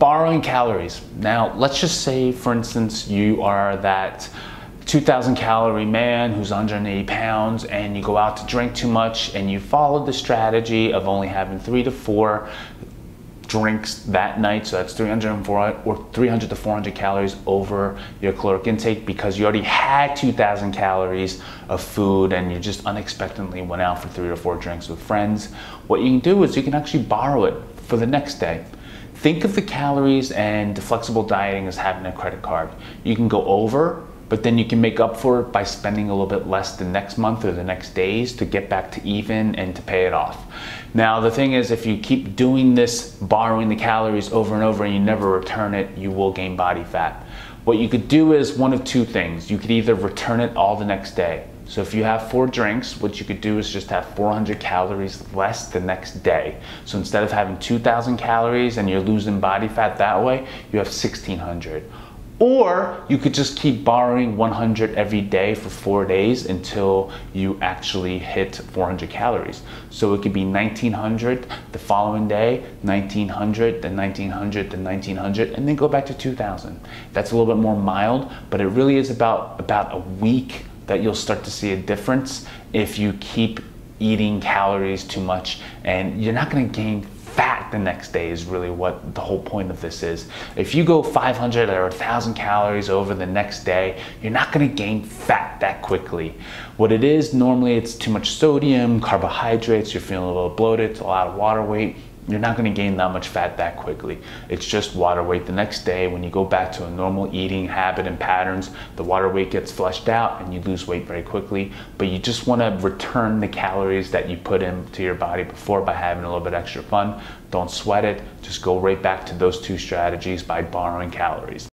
borrowing calories. Now, let's just say, for instance, you are that 2,000 calorie man who's 180 pounds and you go out to drink too much and you follow the strategy of only having three to four drinks that night. So that's 300 or 300 to 400 calories over your caloric intake because you already had 2,000 calories of food and you just unexpectedly went out for three or four drinks with friends. What you can do is you can actually borrow it for the next day. Think of the calories and the flexible dieting as having a credit card. You can go over, but then you can make up for it by spending a little bit less the next month or the next days to get back to even and to pay it off. Now, the thing is, if you keep doing this, borrowing the calories over and over, and you never return it, you will gain body fat. What you could do is one of two things. You could either return it all the next day. So if you have four drinks, what you could do is just have 400 calories less the next day. So instead of having 2,000 calories and you're losing body fat that way, you have 1,600. Or you could just keep borrowing 100 every day for four days until you actually hit 400 calories. So it could be 1900 the following day, 1900, then 1900, then 1900, and then go back to 2000. That's a little bit more mild, but it really is about, about a week that you'll start to see a difference if you keep eating calories too much and you're not going to gain fat the next day is really what the whole point of this is. If you go 500 or 1000 calories over the next day, you're not going to gain fat that quickly. What it is normally it's too much sodium, carbohydrates, you're feeling a little bloated, a lot of water weight you're not going to gain that much fat that quickly. It's just water weight. The next day, when you go back to a normal eating habit and patterns, the water weight gets flushed out and you lose weight very quickly. But you just want to return the calories that you put into your body before by having a little bit extra fun. Don't sweat it. Just go right back to those two strategies by borrowing calories.